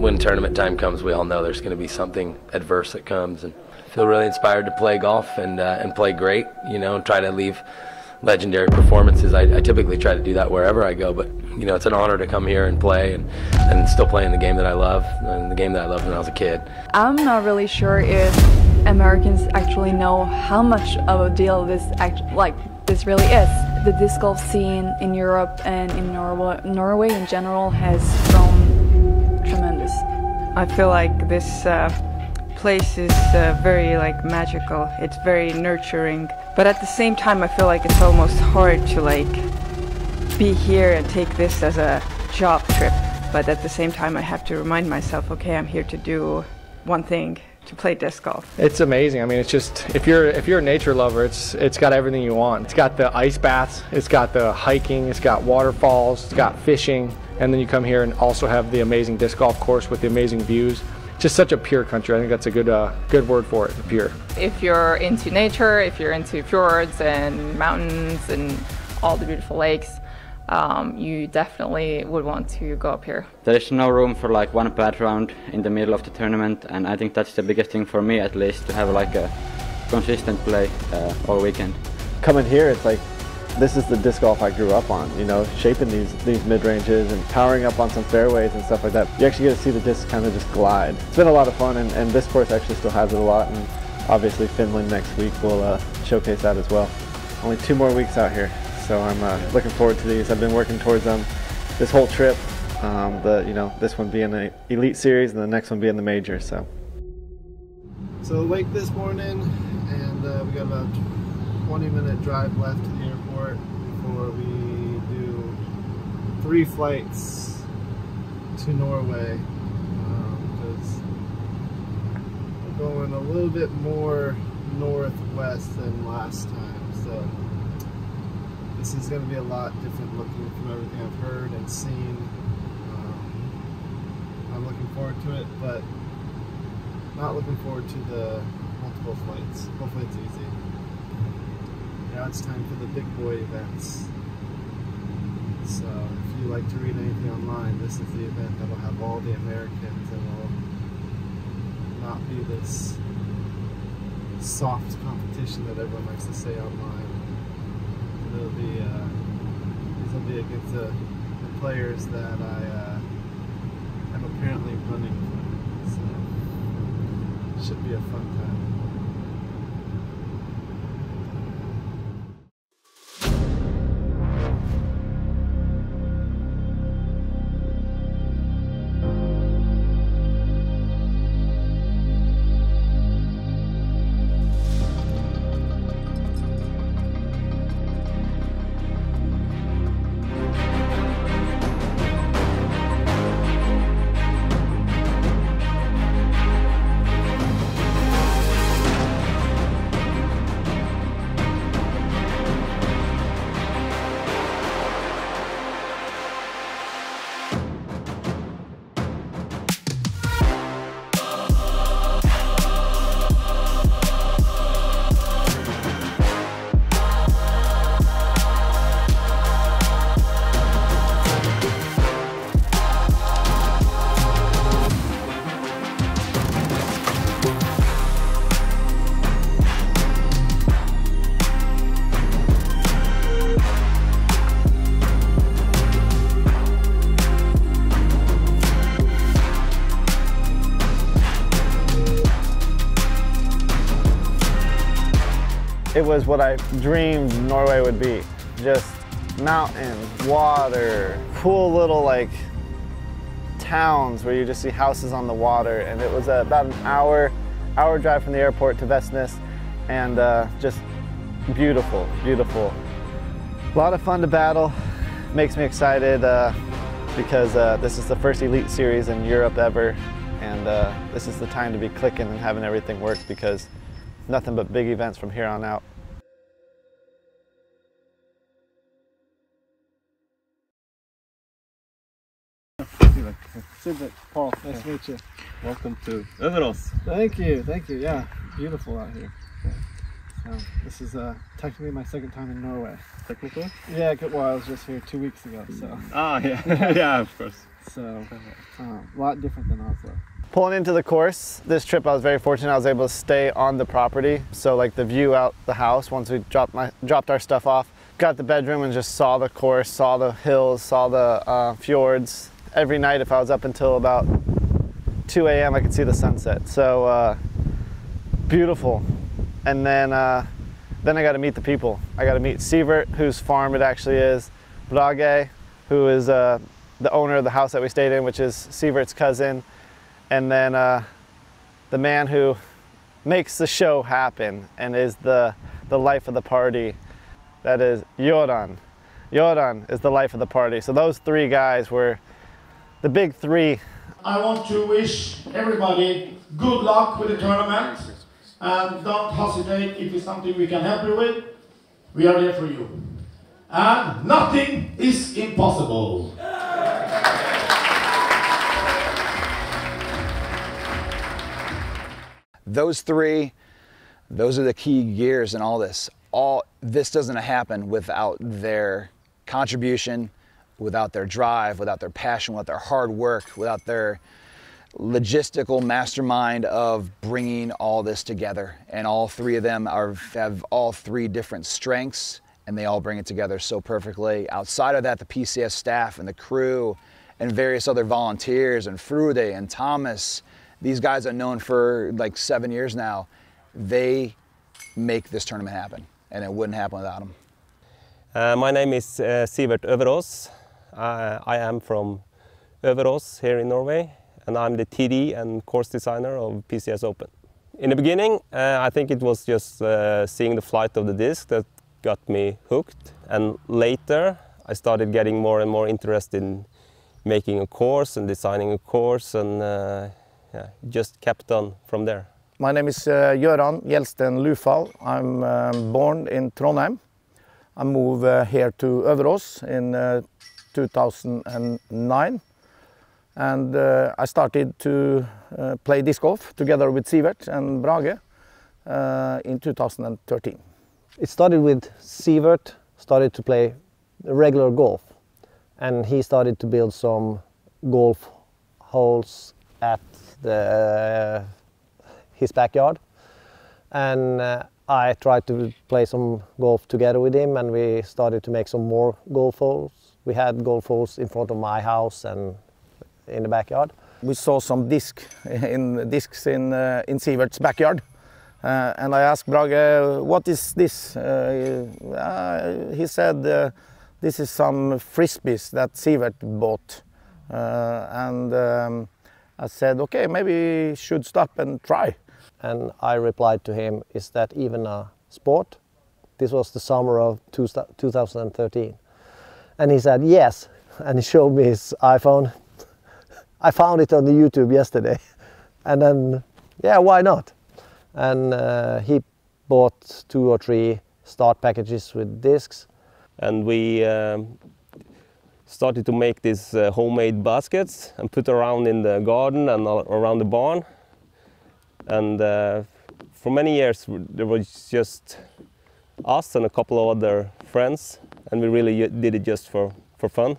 when tournament time comes, we all know there's going to be something adverse that comes, and feel really inspired to play golf and uh, and play great. You know, and try to leave legendary performances. I, I, typically try to do that wherever I go, but you know, it's an honor to come here and play and, and still playing the game that I love and the game that I loved when I was a kid. I'm not really sure if Americans actually know how much of a deal this act like this really is. The disc golf scene in Europe and in Norway, Norway in general has grown. I feel like this uh, place is uh, very like magical. It's very nurturing, but at the same time, I feel like it's almost hard to like be here and take this as a job trip. But at the same time, I have to remind myself, okay, I'm here to do one thing to play disc golf. It's amazing. I mean, it's just if you're if you're a nature lover, it's it's got everything you want. It's got the ice baths, it's got the hiking, it's got waterfalls, it's got fishing, and then you come here and also have the amazing disc golf course with the amazing views just such a pure country. I think that's a good uh, good word for it, pure. If you're into nature, if you're into fjords and mountains and all the beautiful lakes, um, you definitely would want to go up here. There is no room for like one bad round in the middle of the tournament, and I think that's the biggest thing for me at least to have like a consistent play uh, all weekend. Coming here, it's like this is the disc golf I grew up on, you know, shaping these, these mid-ranges and powering up on some fairways and stuff like that. You actually get to see the disc kind of just glide. It's been a lot of fun and, and this course actually still has it a lot and obviously Finland next week will uh, showcase that as well. Only two more weeks out here, so I'm uh, looking forward to these. I've been working towards them this whole trip. Um, the you know this one being the elite series and the next one being the major. So. So late this morning, and uh, we got about 20 minute drive left to the airport before we do three flights to Norway because um, we're going a little bit more northwest than last time so this is going to be a lot different looking from everything I've heard and seen. Um, I'm looking forward to it but not looking forward to the multiple flights. Hopefully it's easy now it's time for the big boy events. So if you like to read anything online, this is the event that'll have all the Americans and will not be this soft competition that everyone likes to say online. It'll be uh, these will be against the, the players that I uh, am apparently running for. So it should be a fun time. It was what I dreamed Norway would be. Just mountains, water, cool little like towns where you just see houses on the water. And it was about an hour, hour drive from the airport to Vestnes and uh, just beautiful, beautiful. A lot of fun to battle. Makes me excited uh, because uh, this is the first Elite Series in Europe ever. And uh, this is the time to be clicking and having everything work because nothing but big events from here on out. Super, Paul, nice to meet you. Welcome to Øverås. Thank you, thank you. Yeah, beautiful out here. So this is uh, technically my second time in Norway. Technically? Yeah, good. Well, I was just here two weeks ago, so. Ah, yeah, yeah, of course. So uh, a lot different than Oslo. Pulling into the course, this trip I was very fortunate. I was able to stay on the property. So like the view out the house once we dropped my dropped our stuff off, got the bedroom and just saw the course, saw the hills, saw the uh, fjords. Every night, if I was up until about 2 a.m., I could see the sunset. So uh, beautiful. And then uh, then I got to meet the people. I got to meet Sivert, whose farm it actually is, Brage, who is uh, the owner of the house that we stayed in, which is Sivert's cousin and then uh, the man who makes the show happen and is the, the life of the party. That is Göran. Göran is the life of the party. So those three guys were the big three. I want to wish everybody good luck with the tournament and don't hesitate if it's something we can help you with. We are there for you. And nothing is impossible. Those three, those are the key gears in all this. All this doesn't happen without their contribution, without their drive, without their passion, without their hard work, without their logistical mastermind of bringing all this together. And all three of them are, have all three different strengths and they all bring it together so perfectly. Outside of that, the PCS staff and the crew and various other volunteers and Frode and Thomas these guys are known for like seven years now. They make this tournament happen, and it wouldn't happen without them. Uh, my name is uh, Sivert Øverås. Uh, I am from Øverås here in Norway, and I'm the TD and course designer of PCS Open. In the beginning, uh, I think it was just uh, seeing the flight of the disc that got me hooked, and later I started getting more and more interested in making a course and designing a course and uh, yeah, just kept on from there. My name is uh, Göran Gjelsten Lufal. I'm um, born in Trondheim. I moved uh, here to Øverås in uh, 2009 and uh, I started to uh, play disc golf together with Sivert and Brage uh, in 2013. It started with Sivert started to play regular golf and he started to build some golf holes at the, his backyard. And uh, I tried to play some golf together with him and we started to make some more golf holes. We had golf holes in front of my house and in the backyard. We saw some disc in discs in uh, in Sivert's backyard, uh, and I asked Brage, "What is this?" Uh, uh he said, uh, "This is some frisbees that Sivert bought," and um, I said, okay, maybe should stop and try. And I replied to him, is that even a sport? This was the summer of two, 2013. And he said, yes. And he showed me his iPhone. I found it on the YouTube yesterday. And then, yeah, why not? And uh, he bought two or three start packages with discs. And we um, started to make these uh, homemade baskets and put around in the garden and around the barn. And uh, for many years there was just us and a couple of other friends and we really did it just for, for fun.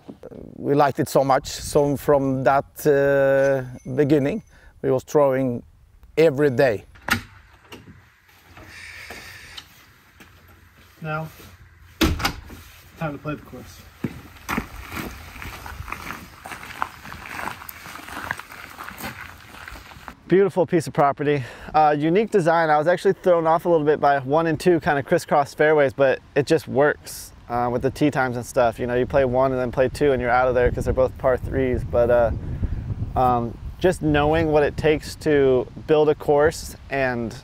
We liked it so much, so from that uh, beginning we was throwing every day. Now, time to play the course. Beautiful piece of property. Uh, unique design. I was actually thrown off a little bit by one and two kind of crisscross fairways, but it just works uh, with the tee times and stuff. You know, you play one and then play two and you're out of there because they're both par threes. But uh, um, just knowing what it takes to build a course and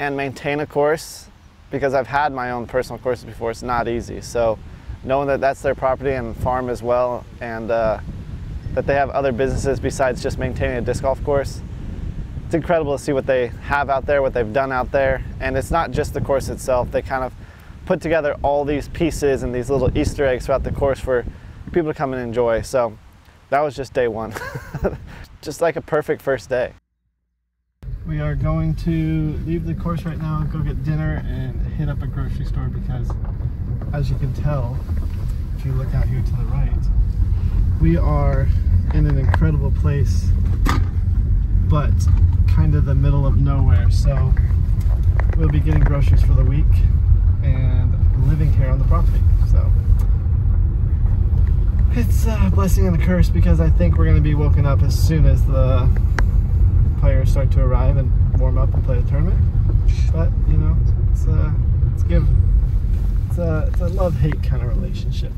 and maintain a course, because I've had my own personal courses before, it's not easy. So knowing that that's their property and farm as well, and uh, that they have other businesses besides just maintaining a disc golf course. It's incredible to see what they have out there, what they've done out there. And it's not just the course itself. They kind of put together all these pieces and these little Easter eggs throughout the course for people to come and enjoy. So that was just day one. just like a perfect first day. We are going to leave the course right now, go get dinner, and hit up a grocery store because, as you can tell, if you look out here to the right, we are in an incredible place, but kind of the middle of nowhere. So we'll be getting groceries for the week and living here on the property. So it's a blessing and a curse because I think we're going to be woken up as soon as the players start to arrive and warm up and play the tournament. But you know, it's a it's give it's a it's a love hate kind of relationship.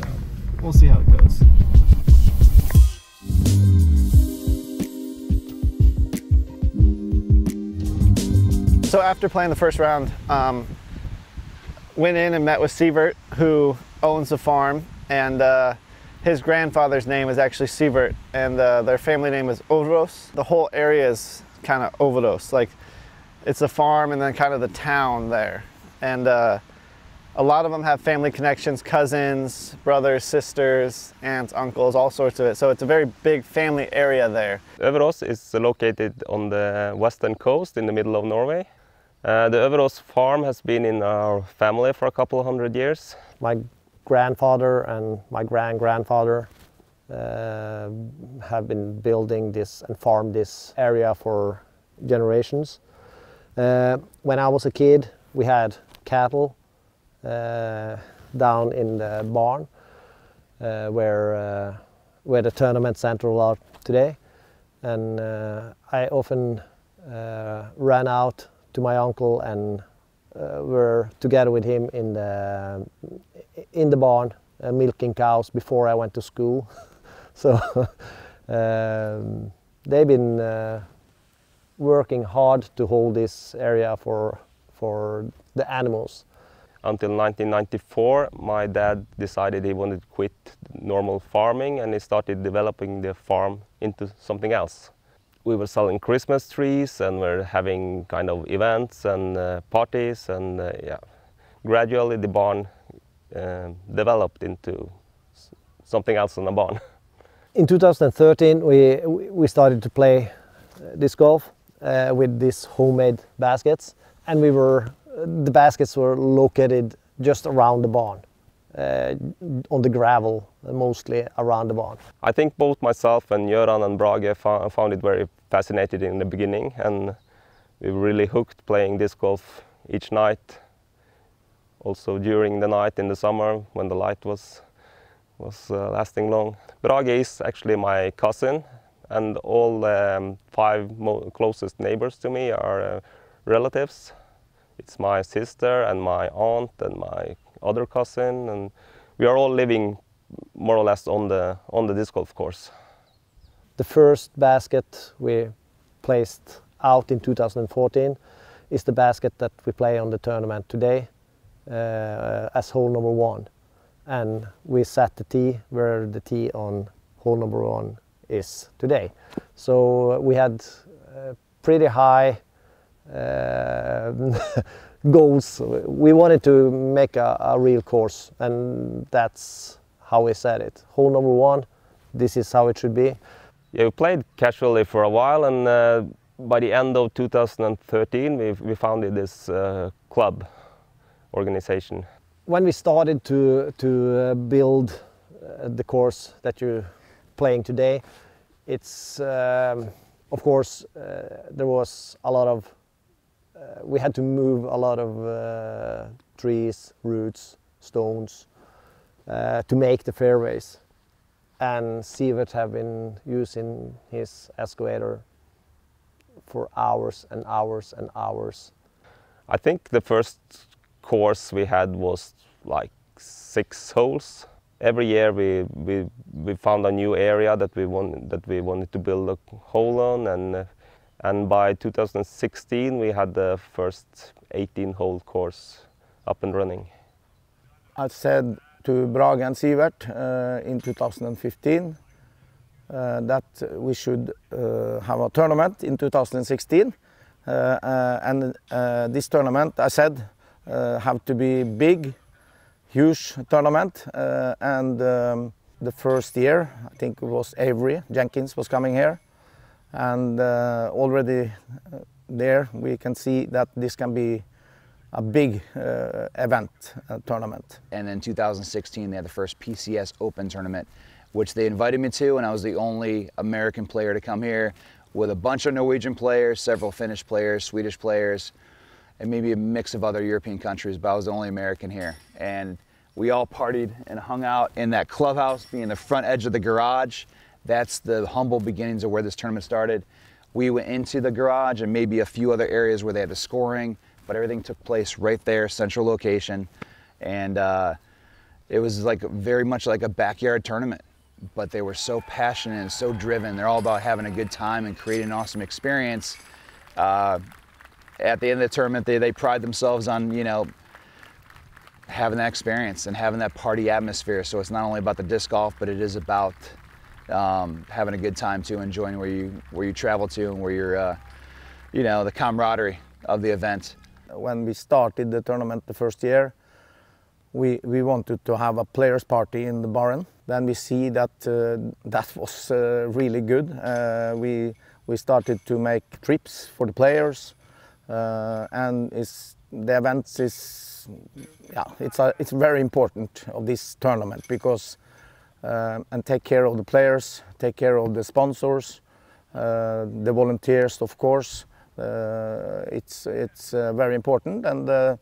So we'll see how it goes. So after playing the first round, um, went in and met with Sivert, who owns the farm, and uh, his grandfather's name is actually Sivert, and uh, their family name is Ovros. The whole area is kind of Ovros, like it's a farm and then kind of the town there, and uh, a lot of them have family connections, cousins, brothers, sisters, aunts, uncles, all sorts of it. So it's a very big family area there. Øverås is located on the western coast in the middle of Norway. Uh, the Øverås farm has been in our family for a couple of hundred years. My grandfather and my grand grandfather uh, have been building this and farmed this area for generations. Uh, when I was a kid, we had cattle down in the barn uh, where uh, where the tournament center are today, and I often ran out to my uncle and were together with him in the in the barn milking cows before I went to school. so um, they've been uh, working hard to hold this area for for the animals until 1994 my dad decided he wanted to quit normal farming and he started developing the farm into something else. We were selling Christmas trees and we're having kind of events and uh, parties and uh, yeah, gradually the barn uh, developed into something else than a barn. In 2013 we, we started to play uh, disc golf uh, with these homemade baskets and we were the baskets were located just around the barn, uh, on the gravel, mostly around the barn. I think both myself and Göran and Brage found it very fascinating in the beginning, and we were really hooked playing disc golf each night. Also during the night in the summer when the light was was uh, lasting long. Brage is actually my cousin, and all um, five closest neighbors to me are uh, relatives it's my sister and my aunt and my other cousin, and we are all living more or less on the on the disc golf course. The first basket we placed out in 2014 is the basket that we play on the tournament today uh, as hole number one. And we set the tee where the tee on hole number one is today. So we had uh, pretty high goals. We wanted to make a, a, real course, and that's how we said it. Hole number one, this is how it should be. Yeah, we played casually for a while, and uh, by the end of 2013, we, we founded this uh, club organization. When we started to, to uh, build uh, the course that you're playing today, it's, um, of course, uh, there was a lot of uh, we had to move a lot of uh, trees, roots, stones uh, to make the fairways. And Sivert have been using his excavator for hours and hours and hours. I think the first course we had was like six holes. Every year we, we, we found a new area that we, want, that we wanted to build a hole on and and by 2016, we had the first 18-hole course up and running. I said to Brage and Sivert uh, in 2015 uh, that we should uh, have a tournament in 2016. Uh, uh, and uh, this tournament, I said, have to be big, huge tournament. and um, the first year, I think it was Avery Jenkins was coming here and uh, already uh, there we can see that this can be a big uh, event tournament. And in 2016 they had the first PCS Open tournament which they invited me to, and I was the only American player to come here with a bunch of Norwegian players, several Finnish players, Swedish players, and maybe a mix of other European countries, but I was the only American here. And we all partied and hung out in that clubhouse, being the front edge of the garage. That's the humble beginnings of where this tournament started. We went into the garage and maybe a few other areas where they had the scoring, but everything took place right there, central location. And uh, it was like very much like a backyard tournament but they were so passionate and so driven. They're all about having a good time and creating an awesome experience. Uh, at the end of the tournament, they, they pride themselves on, you know, having that experience and having that party atmosphere. So it's not only about the disc golf, but it is about um, having a good time too, enjoying where you where you travel to and where you're, uh, you know, the camaraderie of the event. When we started the tournament the first year, we, we wanted to have a players party in the barn. Then we see that uh, that was uh, really good. Uh, we, we started to make trips for the players uh, and it's, the events is, yeah, it's, a, it's very important of this tournament because uh, and take care of the players, take care of the sponsors, uh, the volunteers of course. it's it's very important and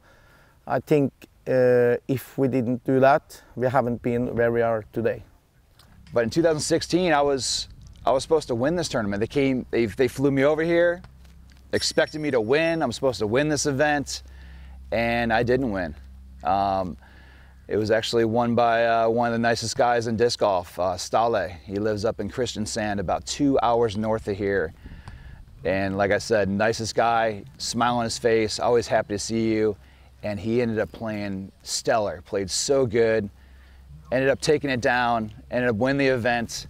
I think uh, if we didn't do that, we haven't been where we are today. But in 2016, I was I was supposed to win this tournament. They came, they, they flew me over here, expected me to win. I'm supposed to win this event, and I didn't win. Um, it was actually won by uh, one of the nicest guys in disc golf, uh, Ståle. He lives up in Kristiansund, about two hours north of here. And like I said, nicest guy, smile on his face, always happy to see you and he ended up playing stellar, played so good, ended up taking it down, ended up winning the event.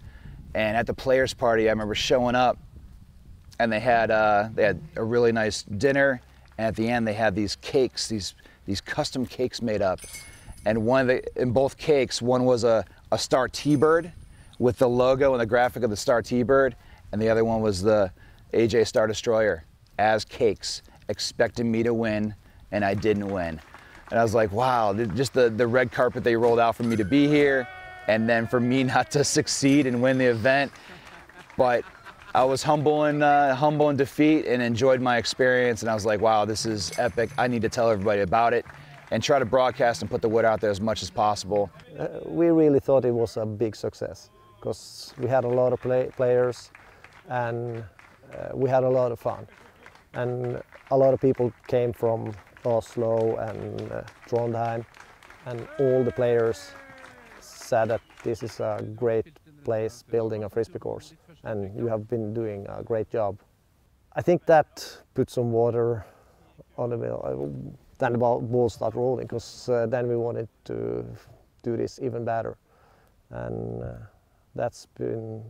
And at the players' party, I remember showing up, and they had uh, they had a really nice dinner, and at the end they had these cakes, these these custom cakes made up. And one of the in both cakes, one was a, a star TeeBird with the logo and the graphic of the star TeeBird, and the other one was the AJ Star Destroyer as cakes, expecting me to win and I didn't win. And I was like, wow, just the, the red carpet they rolled out for me to be here, and then for me not to succeed and win the event. But I was humble in, uh, humble in defeat and enjoyed my experience. And I was like, wow, this is epic. I need to tell everybody about it and try to broadcast and put the word out there as much as possible. Uh, we really thought it was a big success because we had a lot of play players and uh, we had a lot of fun. And a lot of people came from Oslo and uh, Trondheim, and all the players said that this is a great place building a frisbee course, and you have been doing a great job. I think that put some water on the wheel. Then the ball, ball rolling because uh, then we wanted to do this even better, and uh, that's been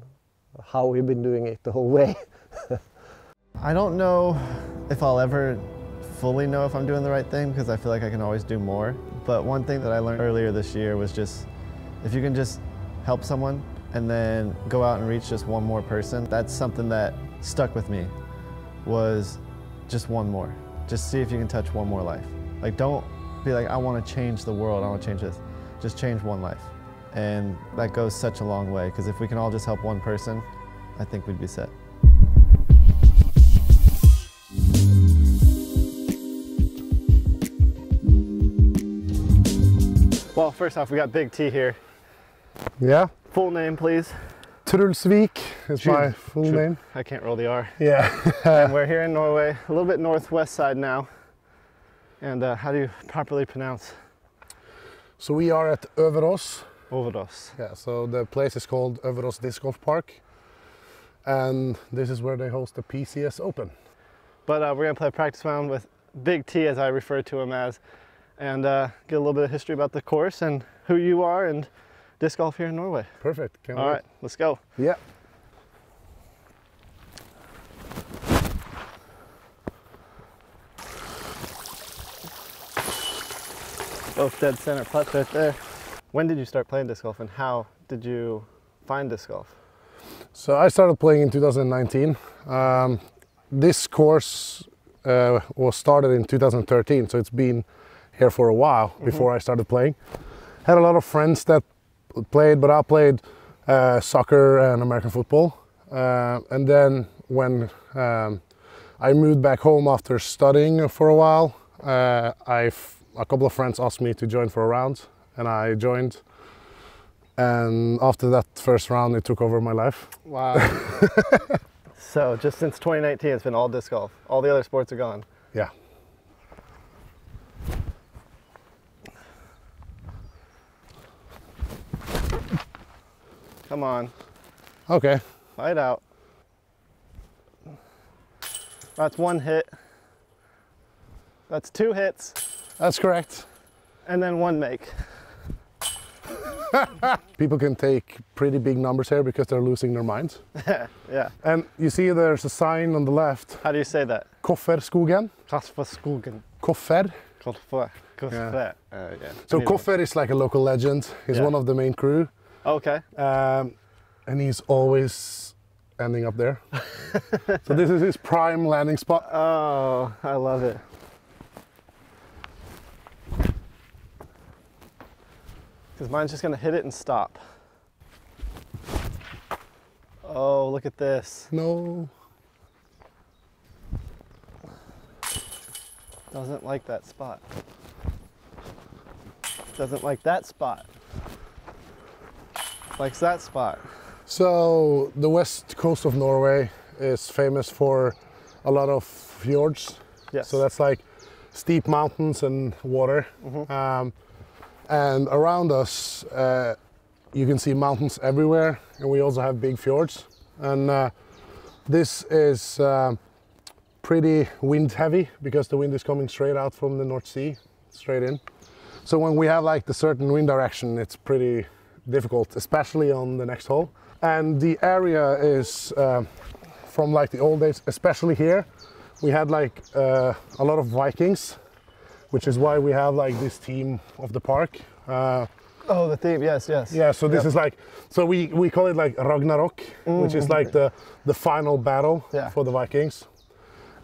how we've been doing it the whole way. I don't know if I'll ever fully know if I'm doing the right thing because I feel like I can always do more. But one thing that I learned earlier this year was just if you can just help someone and then go out and reach just one more person, that's something that stuck with me was just one more. Just see if you can touch one more life. Like don't be like, I want to change the world, I want to change this. Just change one life. And that goes such a long way because if we can all just help one person, I think we'd be set. Well, first off, we got Big T here. Yeah. Full name, please. Trulsvik is Trul- my full Trul- name. I can't roll the R. Yeah. and we're here in Norway, a little bit northwest side now. And uh, how do you properly pronounce? So we are at Øverås. Øverås. Yeah, so the place is called Øverås Disc Golf Park. And this is where they host the PCS Open. But uh, we're gonna play a practice round with Big T, as I refer to him as, and uh, get a little bit of history about the course and who you are and disc golf here in Norway. Perfect. Can't All wait. right, let's go. Yeah. Both dead center putts right there. When did you start playing disc golf and how did you find disc golf? So I started playing in 2019. Um, this course uh, was started in 2013, so it's been here for a while before I started playing. Had a lot of friends that played, but I played uh, soccer and American football. Uh, and then when um, I moved back home after studying for a while, uh, I've, a couple of friends asked me to join for a round, and I joined. And after that first round, it took over my life. Wow. so just since 2019, it's been all disc golf. All the other sports are gone. Yeah. Come on. Okay. Fight out. That's one hit. That's two hits. That's correct. And then one make. People can take pretty big numbers here because they're losing their minds. yeah. And you see there's a sign on the left. How do you say that? Kofferskogen. Kofferskogen. Koffer. Koffer. Koffer. Yeah. Uh, yeah. So. Koffer is like a local legend. He's Yeah. one of the main crew. Okay. Um, and he's always ending up there. so this is his prime landing spot. Oh, I love it. Because mine's just gonna hit it and stop. Oh, look at this. No. Doesn't like that spot. Doesn't like that spot. Likes that spot. So the west coast of Norway is famous for a lot of fjords. Yes. So that's like steep mountains and water. Um, and around us, uh, you can see mountains everywhere, and we also have big fjords. And uh, this is um pretty wind heavy because the wind is coming straight out from the North Sea, straight in. So when we have like the certain wind direction, it's pretty difficult, especially on the next hole. And the area is um, from like the old days, especially here. We had like uh, a lot of Vikings, which is why we have like this team of the park. Uh, Oh, the team, yes, yes. yeah, so this Yep. is like, so we, we call it like Ragnarok, which is Mhm. like the, the final battle Yeah. for the Vikings.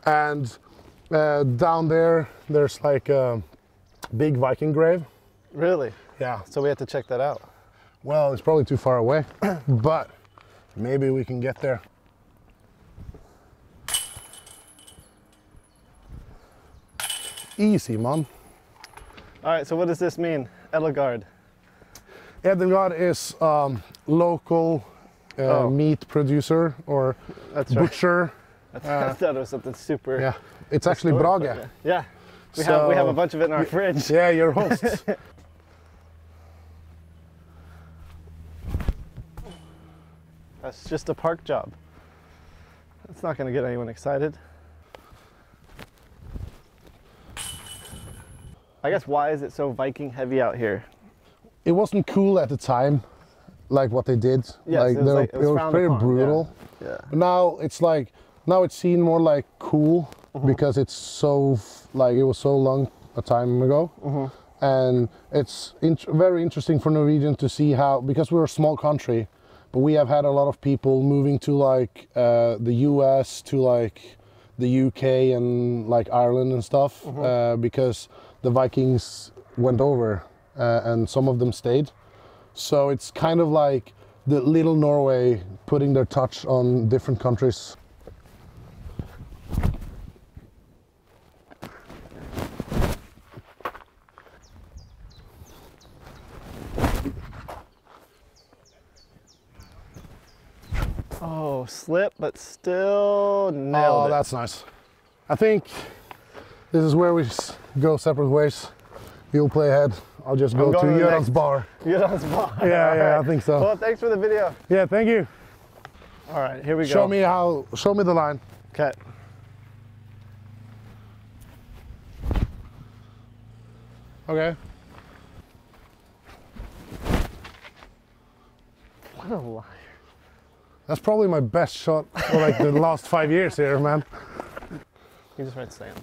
And uh, down there, there's like a big Viking grave. Really? Yeah. So we had to check that out. Well, it's probably too far away, but maybe we can get there. Easy, man. All right, so what does this mean? Edelgard. Edelgard is um, local uh, Oh. meat producer or That's right. butcher. I th- Uh, I thought it was something super. yeah, it's actually Brage. Yeah. We have we have a bunch of it in our fridge. Yeah, your hosts. That's just a park job. That's not going to get anyone excited. I guess why is it so Viking heavy out here? it wasn't cool at the time, like what they did. Yes, like it was were, like- it was were frowned pretty upon, brutal. Yeah. But now it's like now it's seen more like cool Mm-hmm. because it's so like it was so long a time ago, Mm-hmm. and it's int- very interesting for Norwegian to see how because we're a small country, but we have had a lot of people moving to like uh, the U.S. to like the UK and like Ireland and stuff Mm-hmm. uh, because the Vikings went over uh, and some of them stayed. So it's kind of like the little Norway putting their touch on different countries. Oh, slip, but still nailed oh, it. that's nice. I think this is where we go separate ways. You'll play ahead. I'll just go to the bar. Göran's bar. Yeah, yeah, I think so. Well, thanks for the video. Yeah, thank you. All right, here we go. Show me how. Show me the line. Okay. Okay. What a liar. That's probably my best shot for like the last five years here, man. You just write Sam.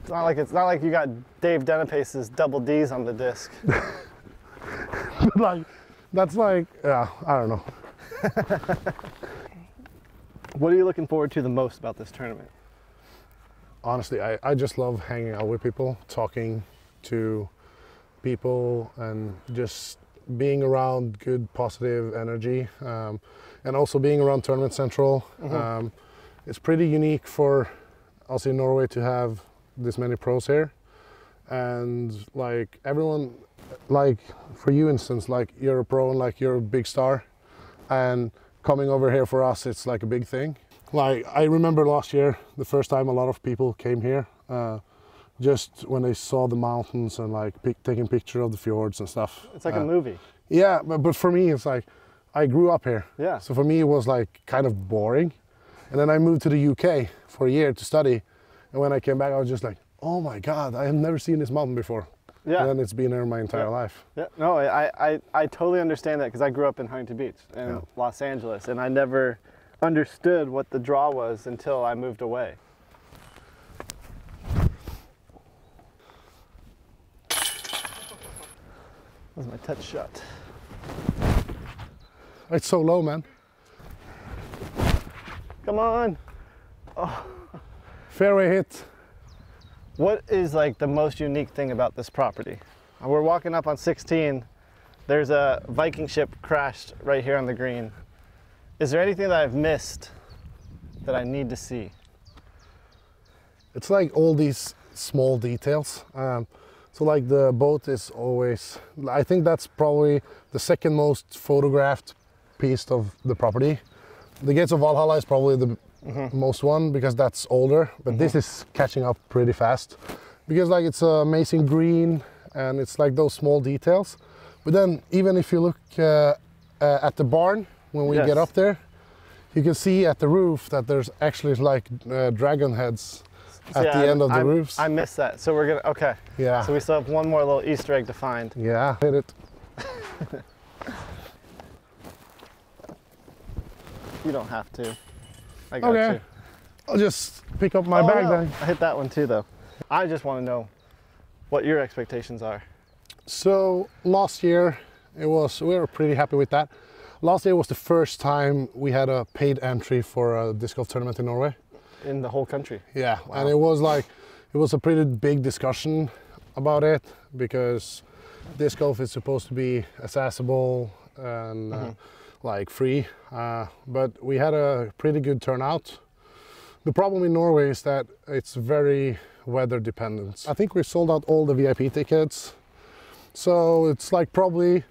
It's not like it's not like you got Dave Dunipace's double D's on the disc. like, that's like, yeah, I don't know. What are you looking forward to the most about this tournament? honestly, I, I just love hanging out with people, talking to people, and just being around good positive energy um, and also being around Tournament Central. Mhm. Um, it's pretty unique for us in Norway to have this many pros here. And like everyone, like for you instance, like you're a pro and like you're a big star. And coming over here for us, it's like a big thing. Like I remember last year, the first time a lot of people came here, uh, just when they saw the mountains and like pic- taking picture of the fjords and stuff. It's like a Uh, movie. Yeah, but, but for me, it's like I grew up here. Yeah. So for me, it was like kind of boring. And then I moved to the UK for a year to study. And when I came back, I was just like, oh my God, I have never seen this mountain before. Yeah. And then it's been there my entire Yeah. life. Yeah, no, I, I, I totally understand that because I grew up in Huntington Beach in Yeah. Los Angeles, and I never understood what the draw was until I moved away. Was my touch shot. It's so low, man. Come on. Fairway hit. What is like the most unique thing about this property? Uh, We're walking up on 16. There's a Viking ship crashed right here on the green. Is there anything that I've missed that I need to see? It's like all these small details. Um, so like the boat is always, I think that's probably the second most photographed piece of the property. The Gates of Valhalla is probably the most one because that's older, but this is catching up pretty fast because like it's amazing green and it's like those small details. But then even if you look uh, uh, at the barn when we Yes. get up there, you can see at the roof that there's actually like uh, dragon heads at Yeah, the end of the I, roofs. I missed that. So we're gonna, okay. Yeah. So we still have one more little Easter egg to find. Yeah, hit it. You don't have to. I got Okay. you. I'll just pick up my Oh, bag no, then. I hit that one too though. I just want to know what your expectations are. So last year, it was we were pretty happy with that. Last year was the first time we had a paid entry for a disc golf tournament in Norway. In the whole country. Yeah, and it was like it was a pretty big discussion about it because disc golf is supposed to be accessible and uh, like free, uh, but we had a pretty good turnout. The problem in Norway is that it's very weather dependent. I think we sold out all the VIP tickets, so it's like probably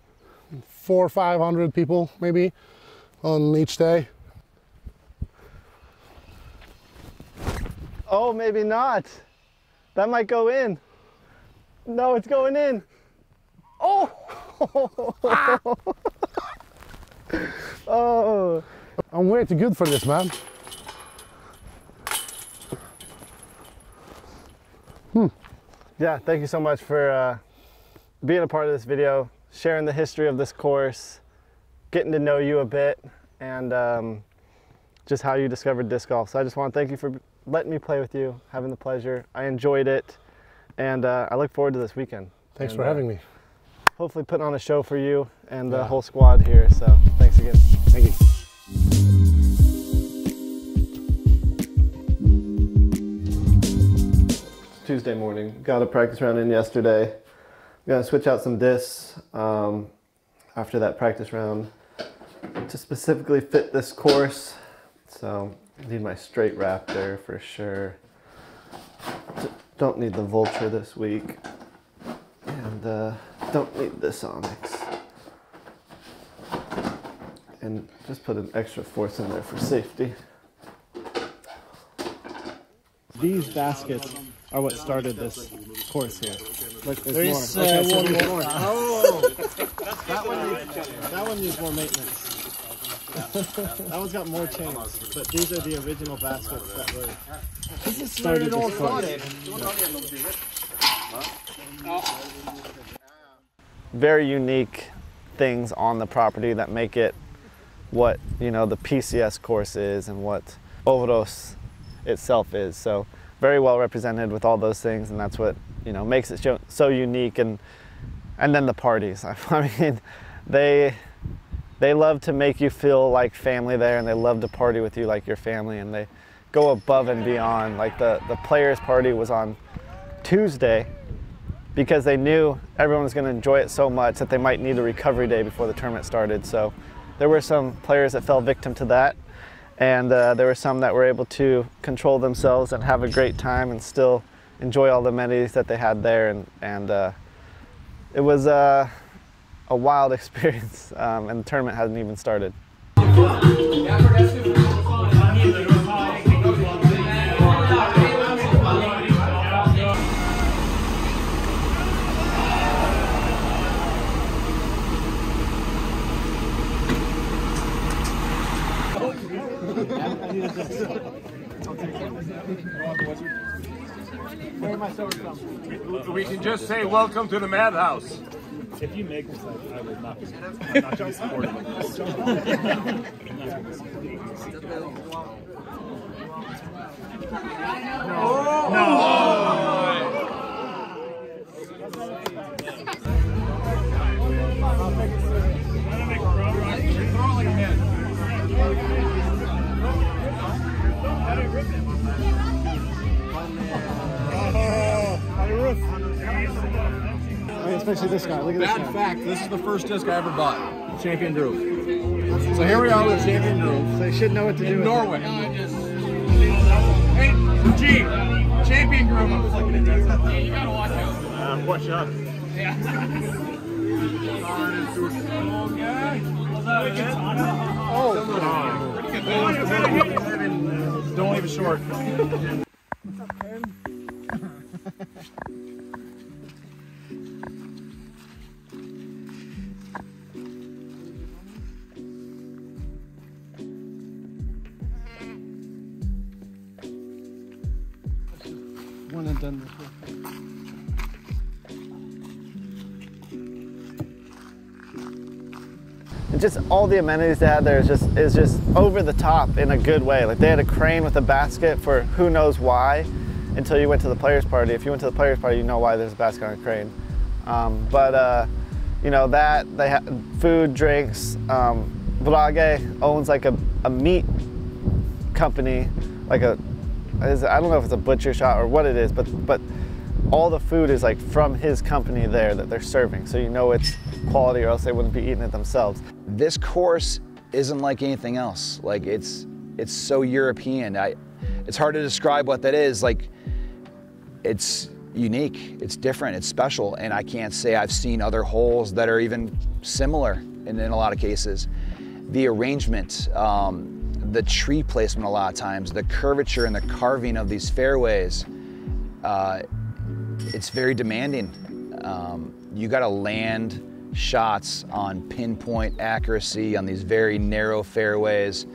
four or five hundred people maybe on each day. Oh, maybe not. That might go in. No, it's going in. Oh! oh! I'm way too good for this, man. Hmm. Yeah, thank you so much for uh, being a part of this video, sharing the history of this course, getting to know you a bit, and um, just how you discovered disc golf. So I just want to thank you for letting me play with you, having the pleasure. I enjoyed it, and uh, I look forward to this weekend. Thanks And, for uh, having me. Hopefully, putting on a show for you and the Yeah. whole squad here. So thanks again. Thank you. Tuesday morning. Got a practice round in yesterday. I'm Gonna switch out some discs um, after that practice round to specifically fit this course. So need my straight Raptor for sure. Don't need the Vulture this week, and uh, don't need this Anax. And just put an extra force in there for safety. These baskets are what started this course here. Look, There there's more. uh, Okay, one there's more. Oh, that one needs that one needs more maintenance. that one's got more chains, but these are the original baskets that were This is started where it all this course. very unique things on the property that make it what you know the PCS course is and what Ovros itself is. So very well represented with all those things, and that's what you know makes it so, so unique. And and then the parties. I mean, they they love to make you feel like family there, and they love to party with you like your family, and they go above and beyond. Like the the players' party was on Tuesday, because they knew everyone was going to enjoy it so much that they might need a recovery day before the tournament started. So there were some players that fell victim to that, and uh, there were some that were able to control themselves and have a great time and still enjoy all the amenities that they had there. And, and uh, it was uh, a wild experience, um, and the tournament hadn't even started. We can just say welcome to the madhouse. If you make this, I, I will not be, I'm not going to be supportive of this. Especially this guy. Look at this Bad guy. fact, this is the first disc I ever bought. Champion Groove. So here we are with Champion Groove. They should know what to do In with it. Norway. Hey, G, Champion Groove. I was looking at this. Yeah, you gotta watch out. Uh, watch out. Don't leave it short. One and done. And just all the amenities they had there is just is just over the top in a good way. Like they had a crane with a basket for who knows why, until you went to the players' party. If you went to the players' party, you know why there's a basket on a crane. Um, but uh, you know that they have food, drinks. Um, Brage owns like a, a meat company, like a is- I don't know if it's a butcher shop or what it is, but but all the food is like from his company there that they're serving. So you know it's quality, or else they wouldn't be eating it themselves. This course isn't like anything else. Like it's it's so European. I it's hard to describe what that is. Like it's unique, it's different, it's special, and I can't say I've seen other holes that are even similar in, in a lot of cases. The arrangement, um, the tree placement a lot of times, the curvature and the carving of these fairways, uh, it's very demanding. Um, you got to land shots on pinpoint accuracy on these very narrow fairways.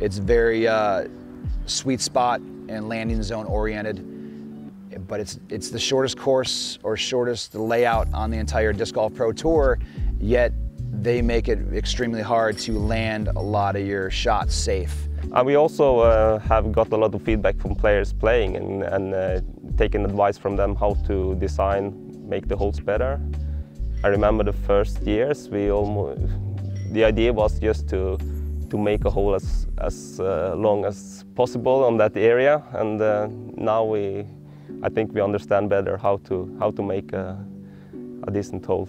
It's very uh, sweet spot and landing zone oriented. But it's it's the shortest course or shortest layout on the entire disc golf pro tour. Yet they make it extremely hard to land a lot of your shots safe. And we also uh, have got a lot of feedback from players playing and, and uh, taking advice from them how to design, make the holes better. I remember the first years, we almost, the idea was just to, to make a hole as, as uh, long as possible on that area. And uh, now we, I think we understand better how to, how to make a, a decent hole.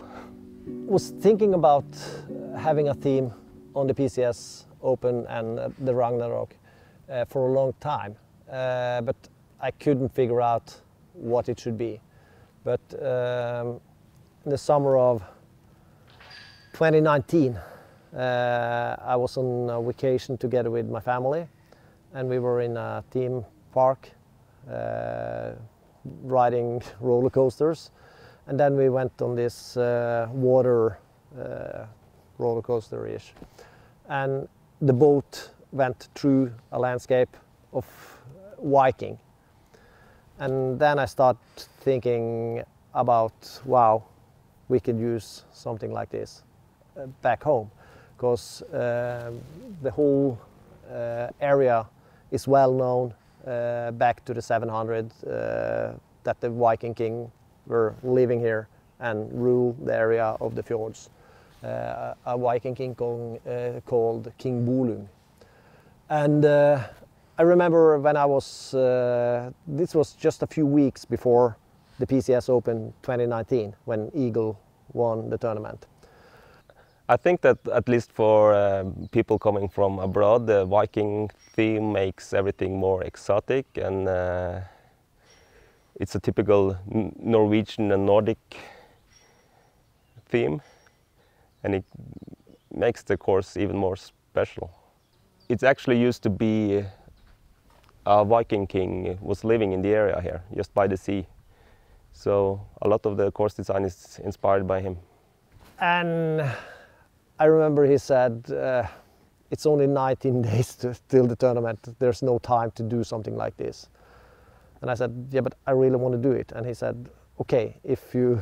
was thinking about having a theme on the PCS Open and uh, the Ragnarok uh, for a long time, uh, but I couldn't figure out what it should be. But um, in the summer of 2019, uh, I was on a vacation together with my family, and we were in a theme park uh, riding roller coasters. And then we went on this uh, water uh, roller coaster ish. And the boat went through a landscape of Viking. And then I started thinking about wow, we could use something like this uh, back home because um, the whole uh, area is well known uh, back to the 700 uh, that the Viking king were living here and ruled the area of the fjords. Uh, a Viking king called, uh, called King Bolung. And uh, I remember when I was, uh, this was just a few weeks before the PCS Open 2019 when Eagle won the tournament. I think that at least for um, people coming from abroad, the Viking theme makes everything more exotic and uh, it's a typical Norwegian and Nordic theme and it makes the course even more special. It actually used to be a Viking king was living in the area here, just by the sea. So a lot of the course design is inspired by him. And I remember he said, uh, it's only 19 days to, till the tournament. There's no time to do something like this. And I said, yeah, but I really want to do it. And he said, okay, if you,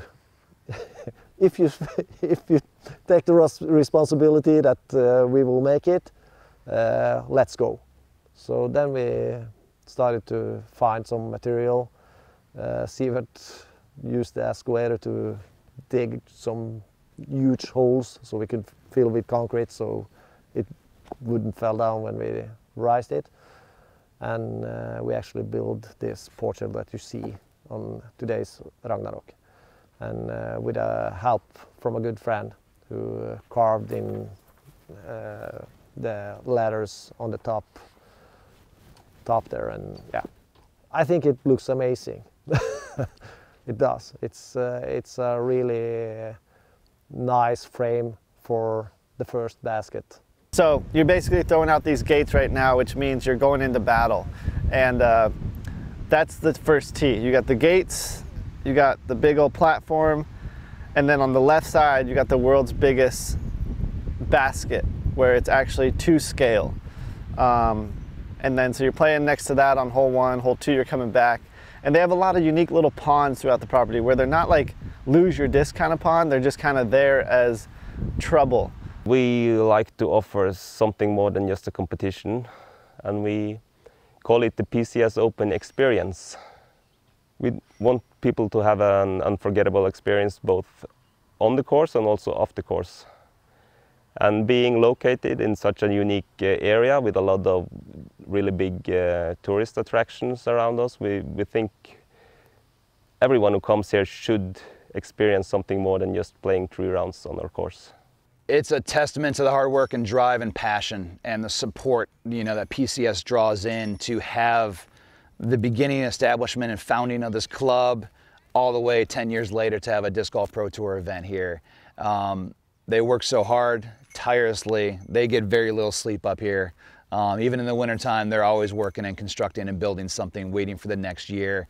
if you, if you take the responsibility that uh, we will make it, uh, let's go. So then we started to find some material. Uh, Sivert used the excavator to dig some huge holes so we could fill with concrete so it wouldn't fall down when we raised it. And uh, we actually built this portal that you see on today's Ragnarok. And uh, with a help from a good friend who carved in uh, the letters on the top top there and yeah I think it looks amazing it does it's uh, it's a really nice frame for the first basket. So you're basically throwing out these gates right now, which means you're going into battle. And uh, that's the first tee. You got the gates, you got the big old platform, and then on the left side, you got the world's biggest basket where it's actually two scale. Um, and then so you're playing next to that on hole one, hole two, you're coming back. And they have a lot of unique little ponds throughout the property where they're not like lose your disc kind of pond, they're just kind of there as trouble. We like to offer something more than just a competition and we call it the PCS Open experience. We want people to have an unforgettable experience both on the course and also off the course. And being located in such a unique uh, area with a lot of really big uh, tourist attractions around us, we, we think everyone who comes here should experience something more than just playing three rounds on our course. It's a testament to the hard work and drive and passion and the support, you know, that PCS draws in to have the beginning establishment and founding of this club all the way 10 years later to have a Disc Golf Pro Tour event here. Um, they work so hard, tirelessly. They get very little sleep up here. Um, even in the wintertime, they're always working and constructing and building something, waiting for the next year.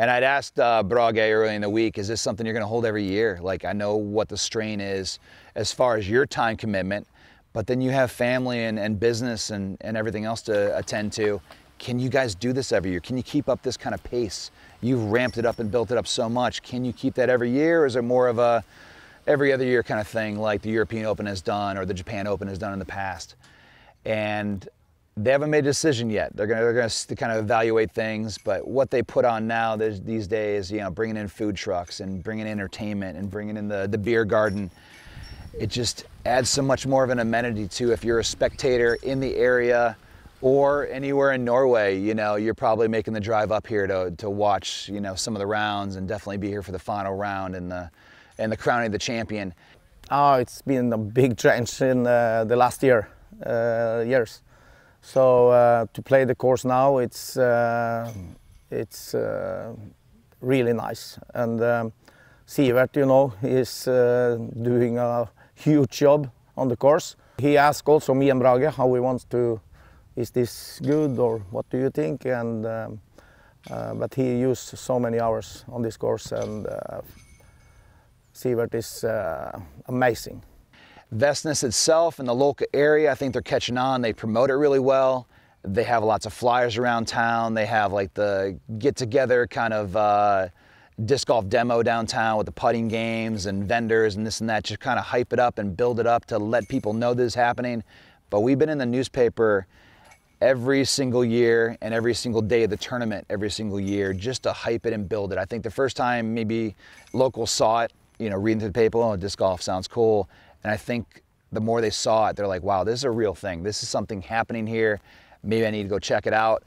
And I'd asked uh, Brage early in the week, is this something you're going to hold every year? Like, I know what the strain is as far as your time commitment, but then you have family and, and business and, and everything else to attend to. Can you guys do this every year? Can you keep up this kind of pace? You've ramped it up and built it up so much. Can you keep that every year, or is it more of a every other year kind of thing like the European Open has done or the Japan Open has done in the past? And they haven't made a decision yet. They're gonna, they're gonna to kind of evaluate things, but what they put on now these days, you know, bringing in food trucks and bringing in entertainment and bringing in the, the beer garden, it just adds so much more of an amenity to if you're a spectator in the area or anywhere in Norway, you know, you're probably making the drive up here to, to watch, you know, some of the rounds and definitely be here for the final round and the, and the crowning of the champion. Oh, it's been a big change in uh, the last year, uh, years. So uh, to play the course now, it's uh, it's uh, really nice. And um, you know, is uh, doing a huge job on the course. He asked also me and Brage how we want to, is this good or what do you think? And um, uh, but he used so many hours on this course, and uh, Sivert is amazing. Vestnes itself in the local area, I think they're catching on. They promote it really well. They have lots of flyers around town. They have like the get together kind of uh, disc golf demo downtown with the putting games and vendors and this and that. Just kind of hype it up and build it up to let people know this is happening. But we've been in the newspaper every single year and every single day of the tournament every single year just to hype it and build it. I think the first time maybe locals saw it, you know, reading through the paper, oh, disc golf sounds cool. And I think the more they saw it, they're like, wow, this is a real thing. This is something happening here. Maybe I need to go check it out.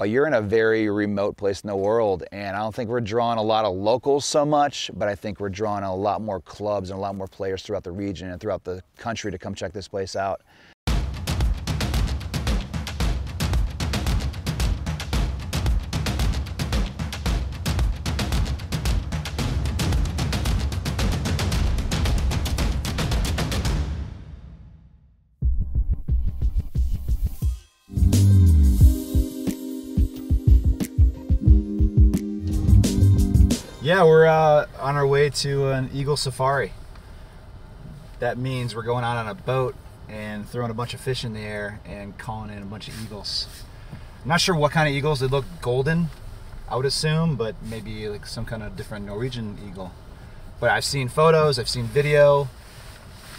but you're in a very remote place in the world. And I don't think we're drawing a lot of locals so much, but I think we're drawing a lot more clubs and a lot more players throughout the region and throughout the country to come check this place out. Yeah, we're uh, on our way to an eagle safari. That means we're going out on a boat and throwing a bunch of fish in the air and calling in a bunch of eagles. I'm not sure what kind of eagles. They look golden, I would assume, but maybe like some kind of different Norwegian eagle. But I've seen photos, I've seen video.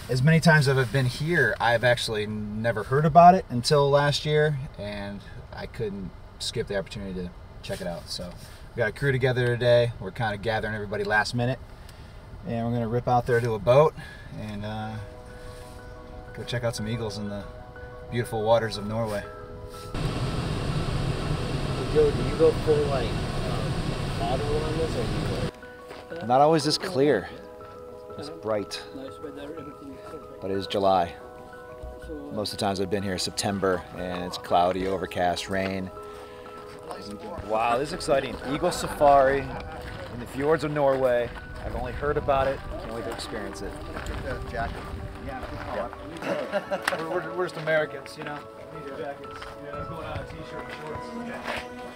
As many times as I've been here, I've actually never heard about it until last year, and I couldn't skip the opportunity to check it out. So we got a crew together today. We're kind of gathering everybody last minute. And we're going to rip out there to a boat and uh, go check out some eagles in the beautiful waters of Norway. Joe, do you go full like um, on this or you? Not always this clear, this bright, but it is July. Most of the times I've been here September and it's cloudy, overcast, rain. Wow, this is exciting. Eagle Safari in the fjords of Norway. I've only heard about it, can't wait to experience it. jacket. Yeah, we're, we're, we're just Americans, you know. Need jackets. You know, let's go out a t-shirt and shorts. Ready?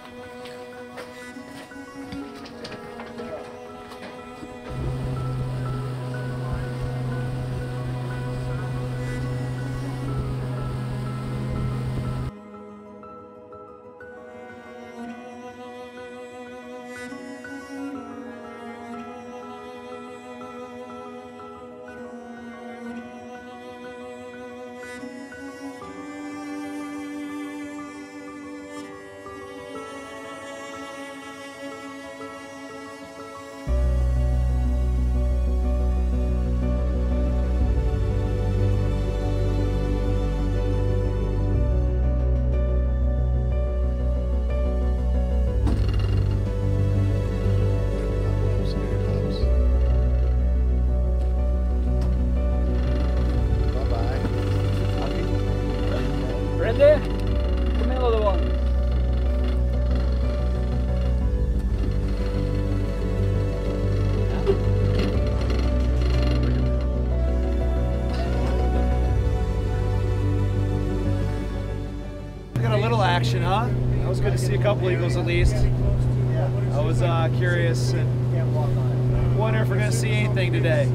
Action, huh? That was good to see a couple eagles at least. I was uh, curious and wonder if we're gonna see anything today.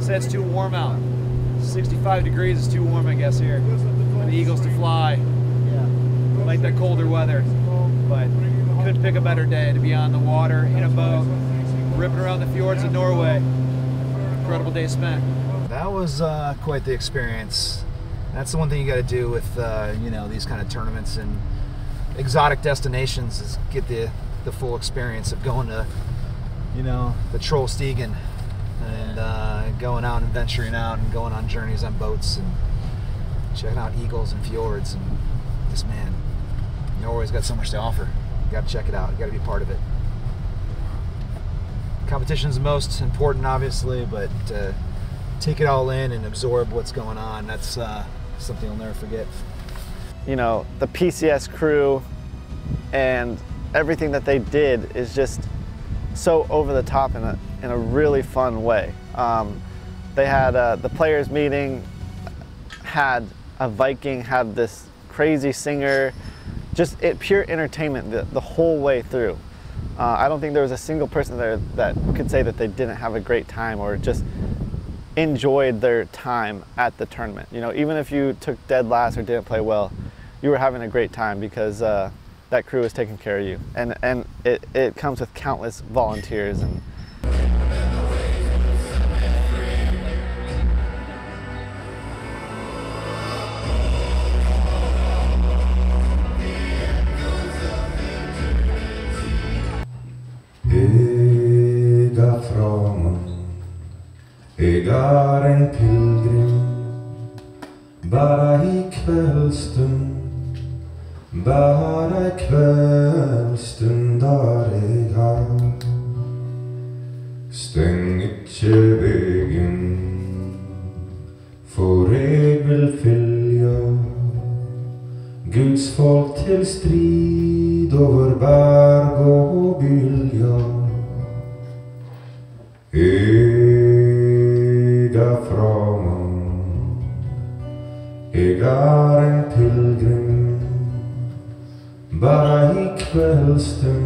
Said it's too warm out. 65 degrees is too warm, I guess, here for the eagles to fly. Like the colder weather, but couldn't pick a better day to be on the water in a boat, ripping around the fjords of Norway. Incredible day spent. That was uh, quite the experience. That's the one thing you got to do with uh, you know these kind of tournaments and exotic destinations is get the the full experience of going to you know the Trollstigen and uh, going out and venturing out and going on journeys on boats and checking out eagles and fjords and this man Norway's got so much to offer. You got to check it out. You got to be part of it. Competition's the most important, obviously, but uh, take it all in and absorb what's going on. That's uh, something you'll never forget. You know, the PCS crew and everything that they did is just so over the top in a, in a really fun way. Um, they had uh, the players meeting, had a Viking, had this crazy singer, just it pure entertainment the, the whole way through. Uh, I don't think there was a single person there that could say that they didn't have a great time or just enjoyed their time at the tournament. You know, even if you took dead last or didn't play well, you were having a great time because uh, that crew was taking care of you. And, and it, it comes with countless volunteers and en Hver ei kveldsstund der eg er, steng ikkje vegen, for jeg vil fylja Guds folk til strid over berg og bylja. Jeg er fra mann, jeg er en til bare i kveldsstund. Kjære